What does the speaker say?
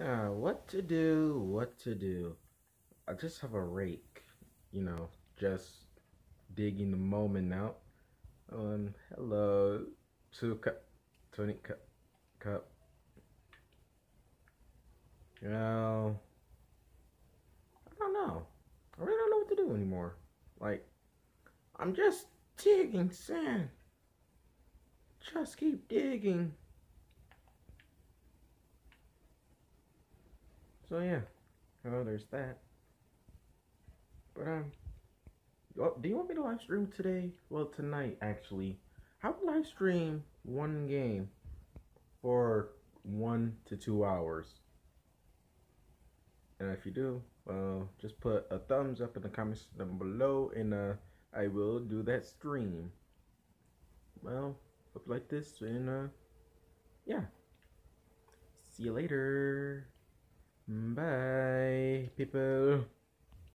Yeah, what to do, what to do. I just have a rake, you know, just digging the moment out. Um, hello, two cup, Tony cup, cup. Well, I don't know. I really don't know what to do anymore. Like, I'm just digging sand. Just keep digging. So yeah, oh, there's that. But um, do you want me to live stream today? Well, tonight actually. How would live stream one game for one to two hours. And if you do, uh, just put a thumbs up in the comments down below, and uh, I will do that stream. Well, up like this, and uh, yeah. See you later. People.